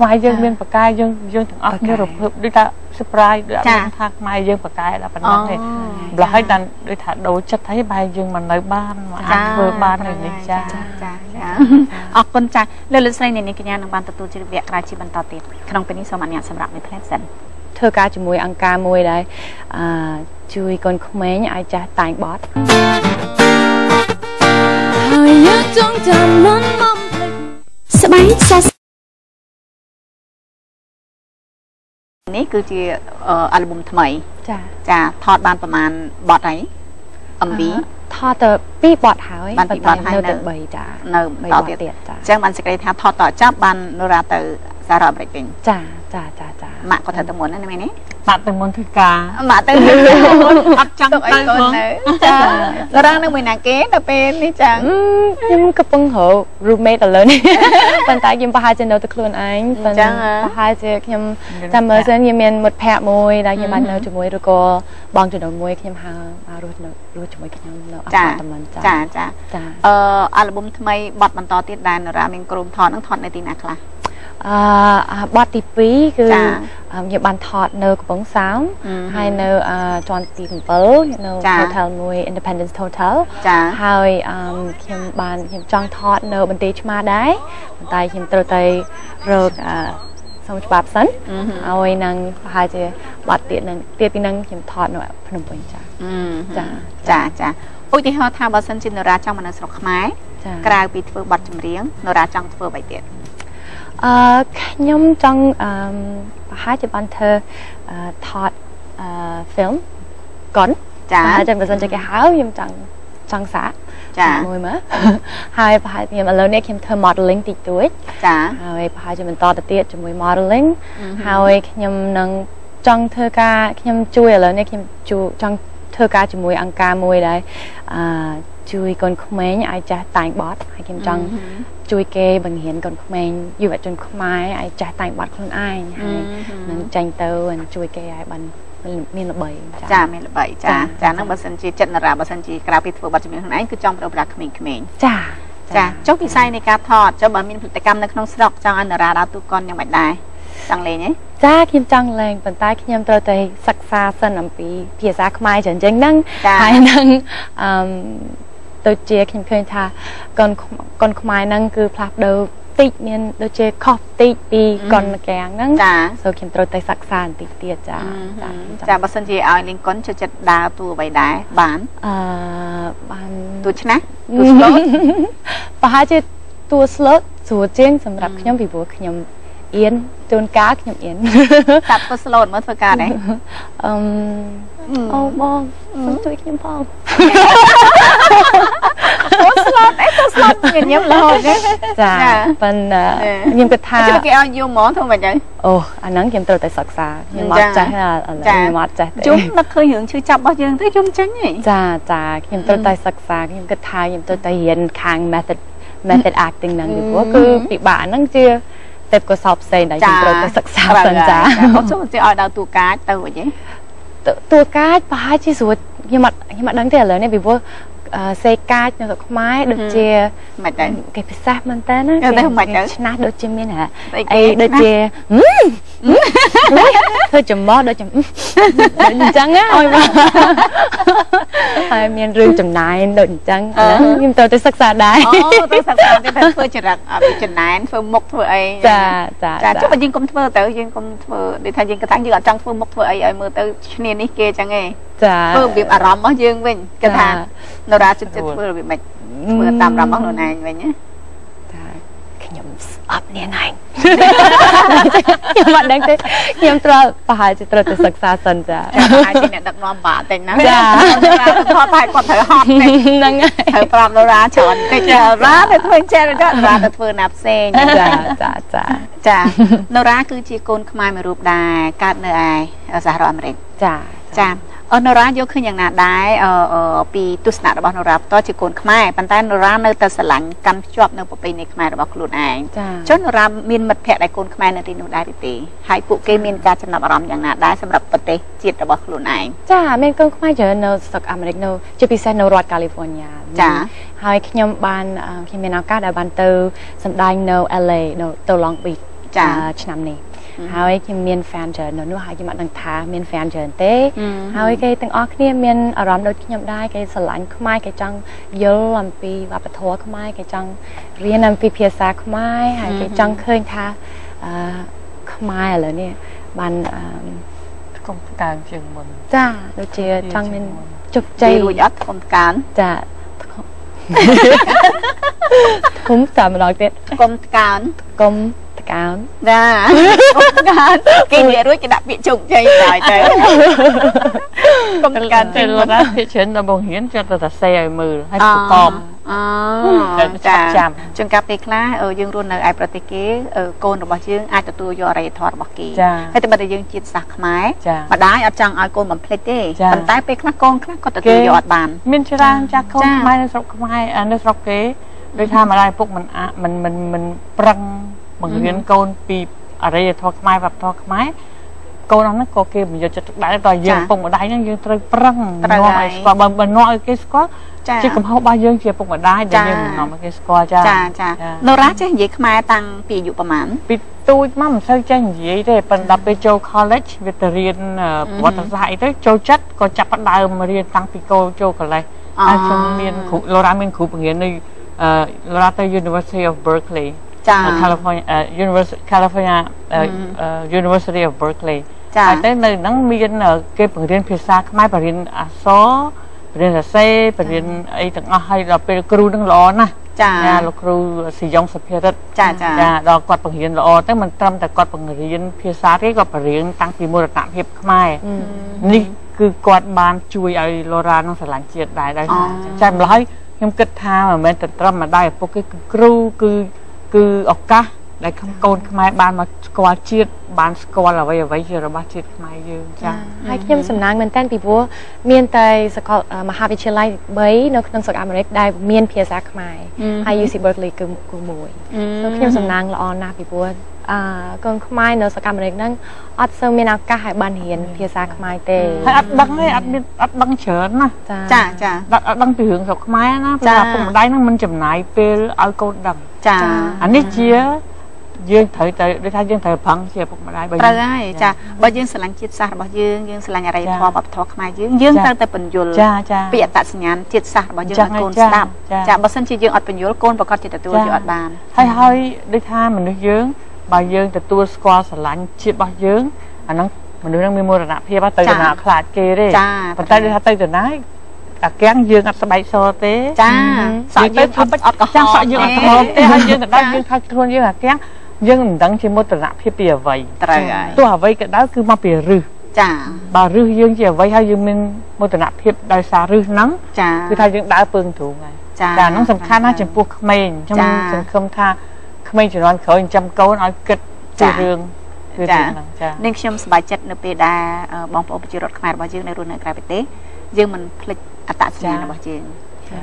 ខ្មែរយើងមានប្រកាយយើងយើងទាំងអស់គ្នារំភើបដូចថា surprise ដូចអត់ដឹងថាខ្មែរយើងប្រកាយដល់ប៉ុណ្ណឹងទេម្ល៉េះហើយតែដូចថាដូរចិត្តហើយបែរយើងមកនៅបានមកអាចធ្វើបាននៅនេះចាចាចាអរគុណចាលើលោកស្រីអ្នកនាងកញ្ញានឹងបានទទួលជ្រាបវគ្គក្រៅជាបន្តទៀតក្នុងពេលនេះសូមអនុញ្ញាតសម្រាប់នៅផ្លែសិនធ្វើការជាមួយអង្គការមួយដែលអឺជួយកូនក្មេងឲ្យចាស់តែងបត់ហើយយើងចង់ចាំមិនបំភ្លេចស្បែកស នេះគឺជាអាល់ប៊ុមថ្មីចាចាថតបានប្រហែលបទហើយ MV ថតទៅពីរបត់ហើយបានពីបទហើយនៅនៅទៅ3ចានៅ3តបទទៀតទៀតចាអញ្ចឹងបានសេចក្តីថាថតតចាប់បាននរ៉ាទៅសហរដ្ឋអាមេរិកវិញចាចាចាចាម៉ាក់គាត់ទៅទៅមុនណាមែនទេ បាត់ទៅមុនធ្វើការម៉ាក់ទៅអត់ចង់ទុកអីទៅកូនហ្មងនៅចានរ៉ានៅមួយណាគេដល់ពេលនេះចឹងអឺខ្ញុំកំពុងរក roommate ឥឡូវនេះប៉ុន្តែខ្ញុំប្រហែលជានៅតែខ្លួនឯងប៉ុន្ចឹតែងហ៎ប្រហែលជាខ្ញុំមានតាមមើលមិត្តភក្តិសិនខ្ញុំមានមិត្តភ័ក្តិមួយដែលខ្ញុំបាននៅជាមួយឬក៏បងចំណូលមួយខ្ញុំហៅមករស់នៅរស់ជាមួយខ្ញុំនៅអចាផាតមិនចាចាចាចាអឺអាល់ប៊ុមថ្មីបទបន្តទៀតដែលនរ៉ាមានក្រុមថតនឹងថតនៅទីណាខ្លះអឺអាបទទី2គឺចាអឺ ខ្ញុំបានថតនៅកំពង់សោមអឺហឹមហើយនៅអឺជាន់ទី7នៅចា hotel មួយ Independence Hotel ចាហើយអឺខ្ញុំបានខ្ញុំចង់ថតនៅបន្ទាយឆ្មាដែរប៉ុន្តែខ្ញុំត្រូវតែរកអឺសុំច្បាប់សិនអឺហឹមហើយនឹងប្រហែលជាបាត់ទៀតនឹងទៀតពីនឹងខ្ញុំថតនៅភ្នំពេញចាអឺចាចាចាឧទាហរណ៍ថាបើសិនជានរ៉ាចង់មកនៅស្រុកខ្មែរចាក្រៅពីធ្វើបទចម្រៀងនរ៉ាចង់ធ្វើអ្វីទៀត អឺខ្ញុំចង់អឺប្រហែលជាបានធ្វើអឺថតអឺ film កុនចាប្រហែលជាបើសិនជាគេហៅខ្ញុំចង់ចង់សាកចាសាកមួយមើលហើយប្រហែលខ្ញុំឥឡូវនេះខ្ញុំធ្វើ modeling តិចតួចចាហើយប្រហែលជាបន្តទៅទៀតជាមួយ modeling អឺហឹមហើយខ្ញុំនឹងចង់ធ្វើការខ្ញុំជួយឥឡូវនេះខ្ញុំជួយចង់ធ្វើការជាមួយអង្គការមួយដែលអឺ ជជួយកូនក្មេងឲ្យចេះតែងបទហើយខ្ញុំចង់ជួយគេបង្រៀនកូនក្មេងយុវជនខ្មែរឲ្យចេះតែងបទខ្លួនឯងហើយនឹងចាញ់ទៅជួយគេឲ្យបានមានល្បីចាមានល្បីចាចាហ្នឹងបើសិនជាចិត្តនារាបើសិនជាក្រៅពីធ្វើបទចម្រៀងខ្លួនឯងគឺចង់ប្រើប្រាស់ក្មេងៗចាចាចុះវិស័យនៃការថតចុះបើមានផលិតកម្មនៅក្នុងស្រុកចង់ឲ្យនារាដើរទូកនយ៉ាងម៉េចដែរចង់លេងទេចាខ្ញុំចង់លេងប៉ុន្តែខ្ញុំត្រូវតែសិក្សាសិនអំពីភាសាខ្មែរចឹងចឹងហ្នឹងហើយនឹងអឺ ដូចជាខ្ញុំឃើញថាកូនកូនខ្មែរហ្នឹងគឺផ្លាស់ប្ដូរតិចមានដូចជាខុសតិចពីកុនម្កាំងហ្នឹងចាសូខ្ញុំត្រូវតែសិក្សាបន្តិចទៀតចាចាបើសិនជាឲ្យលីងកុនចូលចិត្តដើរតួអ្វីដែរបានអឺបានតួឆ្នះតួស្លូតប្រហែលជាតួស្លូតស្រួលជាងសម្រាប់ខ្ញុំពីព្រោះខ្ញុំអៀនជួនកាលខ្ញុំអៀនសាប់ធ្វើស្លូតមើលធ្វើការដែរអឺអូបងសូមជួយខ្ញុំផង តួស្លូតអីតួស្លូតញញឹមរហូតទេចាប៉ុន្តែខ្ញុំគិតថាជិះគេឲ្យយូរហ្មងធ្វើមិនចឹងអូអាហ្នឹងខ្ញុំត្រូវតែសិក្សាខ្ញុំអត់ចេះឥឡូវខ្ញុំអត់ចេះទេជុំនឹកឃើញរឿងឈឺចាប់របស់យើងទេជុំចឹងហីចាចាខ្ញុំត្រូវតែសិក្សាខ្ញុំគិតថាខ្ញុំត្រូវតែរៀនខាង method method acting ហ្នឹងពីព្រោះគឺពិបាកហ្នឹងជាទេពកោសល្យផ្សេងដែលខ្ញុំត្រូវតែសិក្សាសិនចាអូចុះទៅឲ្យដល់តួកាចទៅវិញហីតួកាចប្រហែលជាស្រួលខ្ញុំអត់ខ្ញុំអត់ដឹងទេឥឡូវនេះពីព្រោះ សេកាចនៅស្រុកខ្មែរដូចជាមិនដែរគេពិសេសមែនតើណាទៅមិនទៅឆ្នាស់ដូចជាមានហ่าអីគេអីដូចជាធ្វើចំមោះដូចជាដូចអញ្ចឹងណាអើយមក ហើយមានរឿងចំណាយដូចអញ្ចឹងអាហ្នឹងខ្ញុំត្រូវទៅសិក្សាដែរអូទៅសិក្សាទៅធ្វើចរិតឲ្យវាចំណែនធ្វើមុខធ្វើអីចាចាចាចុះបើយើងកុំធ្វើទៅយើងកុំធ្វើដូចថាយើងគិតថាយើងអត់ចង់ធ្វើមុខធ្វើអីឲ្យមើលទៅឈ្នានេះគេចឹងឯងចាធ្វើរបៀបអារម្មណ៍របស់យើងវិញគិតថានរ៉ាចិត្តចិត្តធ្វើរបៀបម៉េចធ្វើតាមអារម្មណ៍របស់ខ្លួនឯងវិញណាចាខ្ញុំស្អប់នាងឯងខ្ញុំអត់ដឹងទេខ្ញុំត្រូវប្រហែលជាត្រូវទៅសិក្សាសិនចាចាអាចជាអ្នកដឹកនាំបាក់តែណាចាថតតែគាត់ត្រូវហត់ទេហ្នឹងហើយត្រូវប្រាប់នរ៉ាច្រើនតិចរ៉ាទៅធ្វើចេះរ៉ាទៅធ្វើណាផ្សេងចាចាចាចានរ៉ាគឺជាកូនខ្មែរមួយរូបដែរកើតនៅឯសហរដ្ឋអាមេរិកចាចា អនរ៉ាយកឃើញយ៉ាងណាដែរអឺពីទស្សនៈរបស់នរ៉ាផ្ទាល់ជាកូនខ្មែរប៉ុន្តែនរ៉ានៅតែស្រឡាញ់កាន់ភ្ជាប់នៅប្រពៃណីខ្មែររបស់ខ្លួនឯងចាចុះនរ៉ាមានមិត្តភ័ក្តិដែលកូនខ្មែរនៅទីនោះដែរឬទេហើយពួកគេមានការចំណាប់អារម្មណ៍យ៉ាងណាដែរសម្រាប់ប្រទេសជាតិរបស់ខ្លួនឯងចាមានកូនខ្មែរច្រើននៅស្រុកអាមេរិកនៅជាពិសេសនៅរដ្ឋកាលីហ្វ័រញ៉ាចាហើយខ្ញុំបានអឺខ្ញុំមានឱកាសដែលបានទៅសម្ដែងនៅ LA នៅទៅ Long Beach ចាអឺឆ្នាំនេះ ហើយខ្ញុំមាន fan ច្រើននៅនោះហើយខ្ញុំអត់ដឹងថាមាន fan ច្រើនទេ ហើយគេទាំងអស់គ្នាមានអារម្មណ៍ដូចខ្ញុំដែរគេស្រឡាញ់ខ្មែរគេចង់យល់អំពីវប្បធម៌ខ្មែរគេចង់រៀនអំពីភាសាខ្មែរហើយគេចង់ឃើញថាអឺខ្មែរឥឡូវនេះបានអឺកុំកើងជាងមុនចាដូចជាចង់មានជោគជ័ជ័យយរួចអត់ធំកើនចាធំតាមម្ដងទៀតគុំកើនកុំត កោនណាគុំកើនគេនិយាយរួចគេដាក់ពាក្យជោគជ័យដល់ទៅគុំកើនតែលរ៉ាភាគច្រើនដល់បង្រៀនចិត្តទៅតែសេឲ្យមើលហើយប្រកបអូតែចាចាំជួនកាលពេលខ្លះអឺយើងរស់នៅឯប្រទេសគេអឺកូនរបស់យើងអាចទទួលយកអរិយធម៌របស់គេចាហើយតែបើតែយើងជាតិសាសន៍ខ្មែរចាម្ដាយអត់ចង់ឲ្យកូនបំភ្លេចទេចាប៉ុន្តែពេលខ្លះកូនខ្លះគាត់ទទួលយកអត់បាន មានច្រើនចាស់កូនចាខ្មែរនៅស្រុកខ្មែរអ่าនៅស្រុកគេដូចថាម្ដាយឪពុកមិនអាចមិនមិនមិនប្រឹង បង្រៀនកូនពីអរិយធម៌ខ្មែរវប្បធម៌ខ្មែរកូនអស់ហ្នឹងក៏គេមិនយកចិត្តទុកដាក់ដែរតើយើងឪពុកម្ដាយហ្នឹងយើងត្រូវប្រឹងត្រូវនាំហើយឲ្យស្គាល់បើបើនាំឲ្យគេស្គាល់ចាជាកំហុសរបស់យើងជាឪពុកម្ដាយដែលចាយើងមិននាំឲ្យគេស្គាល់ចាចាចានរ៉ាចេះនិយាយខ្មែរតាំងពីអាយុប្រហែលពីទូចមកមិនសូវចេះនិយាយទេប៉ុន្តែពេលចូល college វាទៅរៀនអឺប្រវត្តិសាស្ត្រអីទៅចូលចិត្តក៏ចាប់ផ្ដើមរៀនតាំងពីកូនចូល college ហើយខ្ញុំមានគ្រូលរ៉ាមានគ្រូបង្រៀននៅអឺលរ៉ាទៅ University of Berkeley ចា California អឺ University California អឺអឺ University of Berkeley ចាហើយទៅនៅហ្នឹងមានអឺគេបង្រៀនភាសាខ្មែរបរៀនអក្សរបរៀនសរសេរបរៀនអីទាំងអស់ហើយដល់ពេលគ្រូហ្នឹងល្អណាស់ចាចាលោកគ្រូសយងសុភារិទ្ធចាចាចាដល់គាត់បង្រៀនល្អទៅមិនត្រឹមតែគាត់បង្រៀនភាសាទេគាត់បង្រៀនតាំងពីមរតនភាពខ្មែរនេះគឺគាត់បានជួយឲ្យលរ៉ានឹងស្រឡាញ់ជាតិដែរដែរចាម្ល៉េះហើយខ្ញុំគិតថាមិនមែនតែត្រឹមម្ដាយឪពុកទេគឺគ្រូគឺ គឺឱកាស ដែលកូនខ្មែរបានមកស្គាល់ជាតិបានស្គាល់អ្វីអ្វីជារបស់ជាតិខ្មែរយើងចាហើយខ្ញុំសំណាងមែនតើពីព្រោះមានតែសាកលអឺមហាវិទ្យាល័យ3នៅក្នុងស្រុកអាមេរិកដែលមានភាសាខ្មែរហើយ UC Berkeley គឺគឺមួយហើយខ្ញុំសំណាងល្អណាស់ពីព្រោះអឺកូនខ្មែរនៅស្រុកអាមេរិកហ្នឹងអត់សូវមានឱកាសឲ្យបានរៀនភាសាខ្មែរទេហើយអត់ដឹងទេអត់មានអត់ដឹងច្រើនណាចាចាអត់អត់ដឹងពីរឿងស្រុកខ្មែរណាព្រោះចាថាពុកម្ដាយហ្នឹងមិនចំណាយពេលឲ្យកូនដឹងចាអានេះជា យើងត្រូវទៅដូចថាយើងត្រូវប្រឹងជាពុកម្ដាយបើត្រូវហើយចាបើយើងស្រឡាញ់ជាតិសាសន៍របស់យើងយើងស្រឡាញ់អរិយធម៌វប្បធម៌ខ្មែរយើងយើងត្រូវតែបញ្យល់ចាចាពីអត្តសញ្ញាណជាតិសាសន៍របស់យើងចាឲ្យកូនចាស្ដាប់ចាចាបើសិនជាយើងអត់បញ្យល់កូនប្រកាសជាទទួលយកអត់បានហើយហើយដូចថាមនុស្សយើងបើយើងទទួលស្គាល់ស្រឡាញ់ជាតិរបស់យើងអាហ្នឹងមនុស្សហ្នឹងមានមរណភាពហើយទៅចាទៅណាខ្លាចគេទេចាប៉ុន្តែដូចថាទៅទៅណាអាកាំងយើងអត់ស្បែកសទេចាសក់យើងអត់អត់កុហកចាសក់យើងអត់ក្រហមទេហើយយើងទៅដល់យើងខកខ្លួនយើងអាកាំង យើងមិនដឹងជាមោទនភាពពីអ្វីត្រូវហើយទោះអ្វីក៏ដោយគឺមកពីរឹសចាបើរឹសយើងជាអ្វីហើយយើងមានមោទនភាពដោយសាររឹសហ្នឹងចាគឺថាយើងដើរពើងទ្រូងហើយចាចាហ្នឹងសំខាន់ណាស់ចំពោះក្មេងខ្ញុំចាសង្ឃឹមថាក្មេងជំនាន់ក្រោយចិញ្ចឹមកូនឲ្យគិតចាពីរឿងពីចារឿងហ្នឹងចានឹងខ្ញុំសប្បាយចិត្តនៅពេលដែលអឺបងប្អូនប្រជារដ្ឋខ្មែររបស់យើងនៅរស់នៅក្រៅប្រទេសយើងមិនភ្លេចអត្តសញ្ញាណចារបស់យើង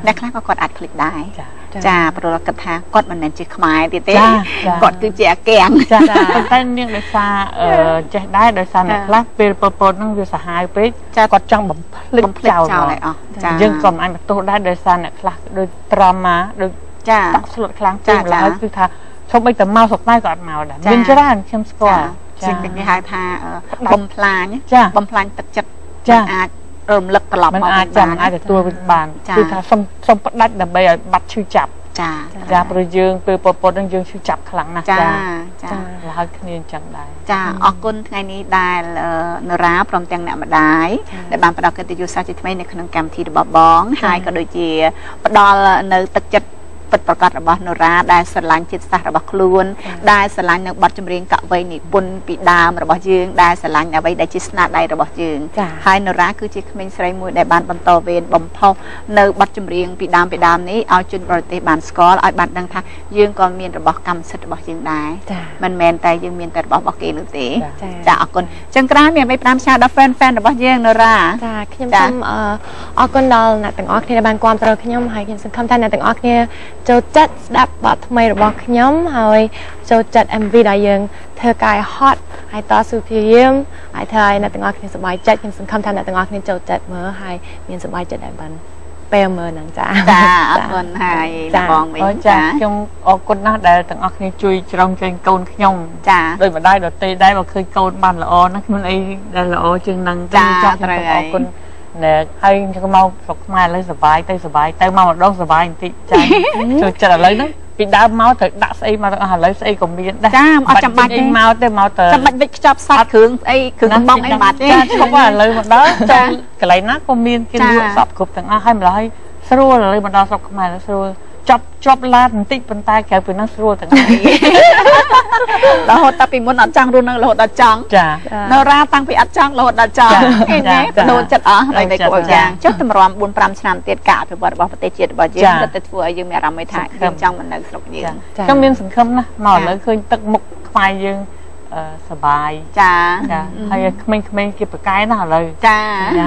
អ្នកខ្លះក៏គាត់អាចភ្លេចដែរចា ចាព្រោះគាត់ថាគាត់មិនមែនជាខ្មែរទៀតទេចាចាគាត់គឺជាអាកាំងចាប៉ុន្តែនាងដោយសារអឺចេះដែរដោយសារអ្នកចាខ្លះពេលពពតហ្នឹងវាសាហាវពេកចាគាត់ចង់បំភ្លេចបំភ្លេចចោលចោលហ្មងឲ្យអស់ចាយើងក៏មិនអាចបន្ទោសដែរដោយសារអ្នកខ្លះដូចត្រាម៉ាដូចចាតក់ស្លុតខ្លាំងចាពេកម្ល៉េះចាគឺថាឈប់មិនតែមកស្រុកខ្មែរក៏អត់មកដែរចាមានច្រើនខ្ញុំស្គាល់ជាងគេហៅថាអឺបំផ្លាញចាបំផ្លាញទឹកចិត្តចាមិនអាច រំលឹកត្រឡប់มันមកអាចចាំមិនអាចទទួលវិញបានចាគឺថាសុំសុំផ្ដាច់ដើម្បីឲ្យបាត់ឈឺចាប់ចាចាព្រោះយើងពេលពពតហ្នឹងយើងឈឺចាប់ខ្លាំងណាស់ចាចាចាលហើយគ្នាអញ្ចឹងដែរចាអរគុណថ្ងៃនេះដែលអឺនរាព្រមទាំងអ្នកម្ដាយដែលបានផ្ដល់កិត្តិយសសាជាថ្មីនៅក្នុងកម្មវិធីរបស់បងហើយក៏ដូចជាផ្ដល់នៅទឹកចិត្ត ពិតប្រកបរបស់នរាដែលស្រឡាញ់ជាតិសាសន៍របស់ខ្លួន ដែលស្រឡាញ់នៅបទចម្រៀងកវីនិពន្ធពីដើមរបស់យើងដែលស្រឡាញ់អ្វីដែលជាស្នាដៃរបស់យើងចាហើយនរាគឺជាក្មេងស្រីមួយដែលបានបន្តវេនបំផុសនៅបទចម្រៀងពីដើមពីដើមនេះឲ្យជនបរទេសបានស្គាល់ឲ្យបានដឹងថាយើងក៏មានរបស់កម្មសិទ្ធិរបស់យើងដែរចាមិនមែនតែយើងមានតែរបស់របស់គេនោះទេចាចាអរគុណចឹងក្រោយមានអ្វីផ្ដាំផ្សាយដល់ fan fan របស់យើងនរាចាខ្ញុំចាសូមអឺអរគុណដល់អ្នកទាំងអស់គ្នាដែលបានគាំទ្រខ្ញុំហើយខ្ញុំសង្ឃឹមថាអ្នកទាំងអស់គ្នាចូលចិត្តស្ដាប់បទថ្មីរបស់ខ្ញុំហើយចូលចិត្ត MV ដែលយើងធ្វើកាយ hot ហើយតស៊ូព្យាយាមហើយធ្វើឲ្យអ្នកទាំងអស់គ្នាសប្បាយចិត្តខ្ញុំសង្ឃឹមថាអ្នកទាំងអស់គ្នាចូលចិត្តមើលហើយមានសប្បាយចិត្តដែរបានពេលមើលហ្នឹងចាចាអរគុណហើយចាបងវិញអូចាខ្ញុំអរគុណណាស់ដែលទាំងអស់គ្នាជួយច្រងចេញកូនខ្ញុំចាដោយម្ដាយដតេដែរមកឃើញកូនបានល្អណាស់គ្មានអីដែលល្អជាងហ្នឹងចាចង់ត្រូវខ្ញុំហើយអរគុណ ណែហើយខ្ញុំមកស្រុកខ្មែរឥឡូវសុបាយទៅសុបាយទៅមកម្ដងសុបាយបន្តិចចាចូលចិត្តឥឡូវហ្នឹងពីដើមមកត្រូវដាក់ស្អីមកទាំងអស់ឥឡូវស្អីក៏មានដែរចាអត់ចាំបាច់អីទេមកទៅមកទៅចាំបាច់វិចខ្ចប់សាច់គ្រឿងអីគ្រឿងកំបងអីមិនបាច់ទេចាឈប់ហើយឥឡូវមកដល់ចាចូលកន្លែងណាក៏មានគេចាលក់សពគ្រប់ទាំងអស់ហើយម្ល៉េះហើយស្រួលឥឡូវមកដល់ស្រុកខ្មែរឥឡូវស្រួលច ប់ជាប់ឡានបន្តិចប៉ុន្តែក្រៅពីហ្នឹងស្រួលទាំងអស់រហូតតាពីមុនអត់ចង់រស់នៅរហូតដល់ចង់ចានរាតាំងពីអត់ចង់រហូតដល់ចង់ចាឃើញទេចាបដូរចិត្តអស់ហើយតែគួរឲ្យចាយ៉ាងចុះតម្រាំ4 5ឆ្នាំទៀតការអភិវឌ្ឍរបស់ប្រទេសជាតិរបស់យើងចាទៅតែធ្វើឲ្យយើងមានអារម្មណ៍មួយថាសង្ឃឹមយើងចង់មិននៅស្រុកយើងចាខ្ញុំមានសង្ឃឹមណាស់មកឥចាឡូវឃើញទឹកមុខខ្មែរយើងអឺ សបាយចាចាហើយក្មេងៗគេប្រកែណាស់ឥឡូវចាចា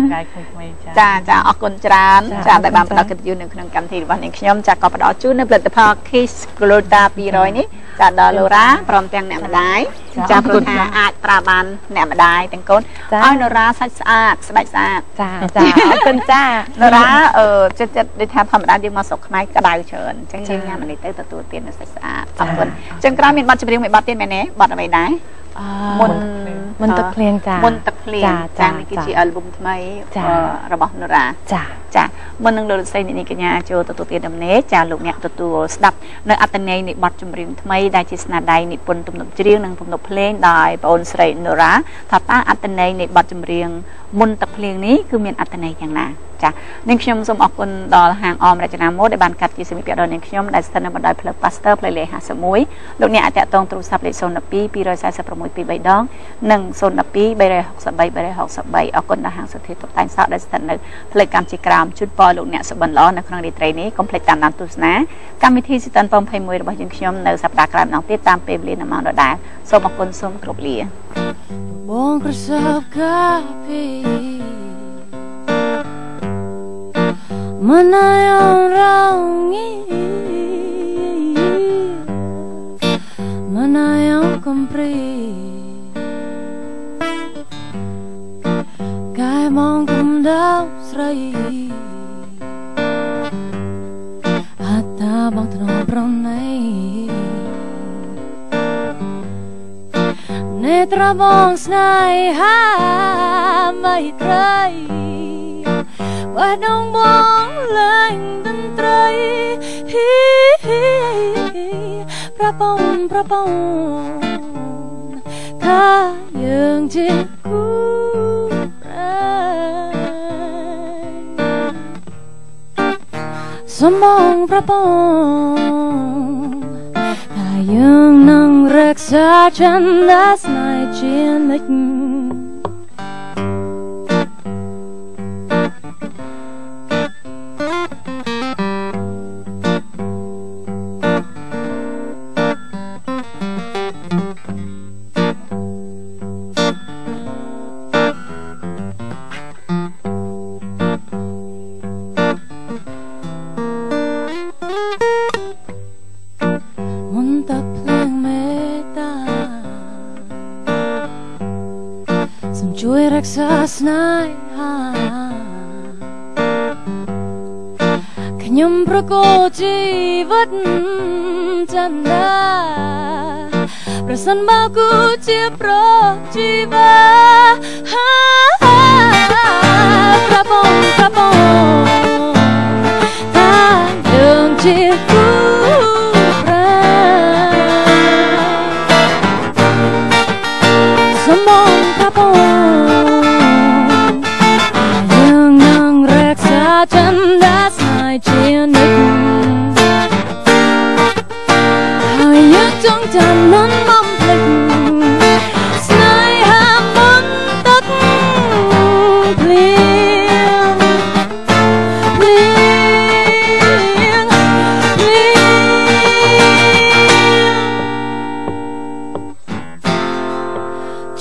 ប្រកែក្មេងៗចាចាចាអរគុណច្រើនចាចាអរគុណដែលបានចាផ្ដល់កិត្តិយសនៅក្នុងកម្មវិធីរបស់នាងខ្ញុំចាក៏ផ្ដល់ជូននៅផលិតផល Kiss Gluta 200នេះ ចាដល់លូរ៉ាព្រមទាំងអ្នកម្ដាយចាចាអរព្រោះគុណថាចាអាចប្រើបានអ្នកម្ដាយទាំងកូនចាឲ្យលូរ៉ាសាច់ស្អាតស្បែកស្អាតចាចាអរគុណចាលូរ៉ាអឺចិត្តចិត្តដូចថាធម្មតាយើងមកស្រុកខ្មែរក្តៅច្រើនអញ្ចឹងយើងញ៉ាំអានេះទៅទទួលទាននៅសាច់ស្អាតអរគុណអញ្ចឹងក្រោយមានប័ណ្ណចម្រៀងមួយប័ណ្ណទៀតមែនទេប័ណ្ណអ្វីដែរអឺ មុនមុនទឹកភ្លៀងចាមុនទឹកភ្លៀងចាចាចានេះគឺជាចាអាល់ប៊ុមថ្មីចាអឺរបស់នរ៉ាចាចាមុននឹងលោកលោកស្រីនេះកញ្ញាចូលទទួលទានដំណេកចាលោកអ្នកទទួលស្ដាប់នៅអត្តន័យនៃបទចម្រៀងថ្មីដែលជាស្នាដៃនិពន្ធទំនុកច្រៀងនិងទំនុកភ្លេងដោយប្អូនស្រីនរ៉ាថាតើអត្តន័យនៃបទចម្រៀង មុនទឹកភ្លៀងនេះគឺមានអត្តន័យយ៉ាងណាចានាងខ្ញុំសូមអរគុណដល់ហាងអមរចនាម៉ូដដែលបានកាត់ជាសមិទ្ធដល់នាងខ្ញុំដែលស្ថិតនៅបណ្ដោយផ្លូវ Pasteur ផ្លូវលេខ51លោកអ្នកអាចតាក់ទងទូរស័ព្ទលេខ02 246 23ដងនិង012 363 363អរគុណដល់ហាងសុធីតុបតែងសក់ដែលស្ថិតនៅផ្លូវកម្មជាក្រោមជូនពរលោកអ្នកសុបិនល្អនៅក្នុងរាត្រីនេះកុំភ្លេចតាមដានទស្សនាកម្មវិធីស៊ីតាន21របស់យើងខ្ញុំនៅសប្តាហ៍ក្រោយម្ដងទៀតតាមពេលវេលានៅម៉ោងដដែលសូមអរគុណសូមគោរពលា បងប្រសពកាពីមណាយរងងីមណាយកំព្រីកាយមងគុំដៅស្រី ត្រមងស្នេហាមិនត្រីបេះដូងបងលែងតន្ត្រីប្រពងប្រពងថាយើងជាគូប្រែសំងប្រពងថាយើងនឹងរក្សាចិន last night នេ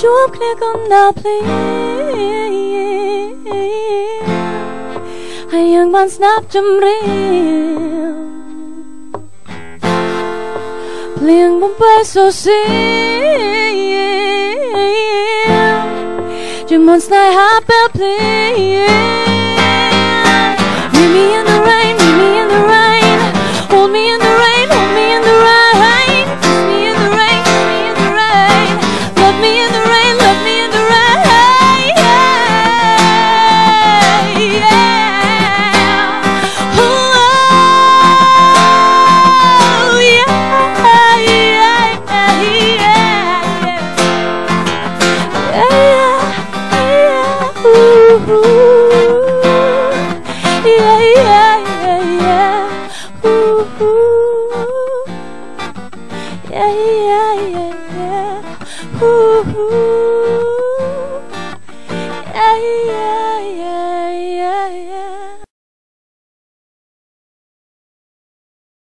ជួបគ្នាកុំដល់ភ្លៀងហើយយើងបានស្ដាប់ចម្រៀងភ្លៀងបំពេសូស៊ីជាមុនស្នេហាពេលភ្លៀង Meet me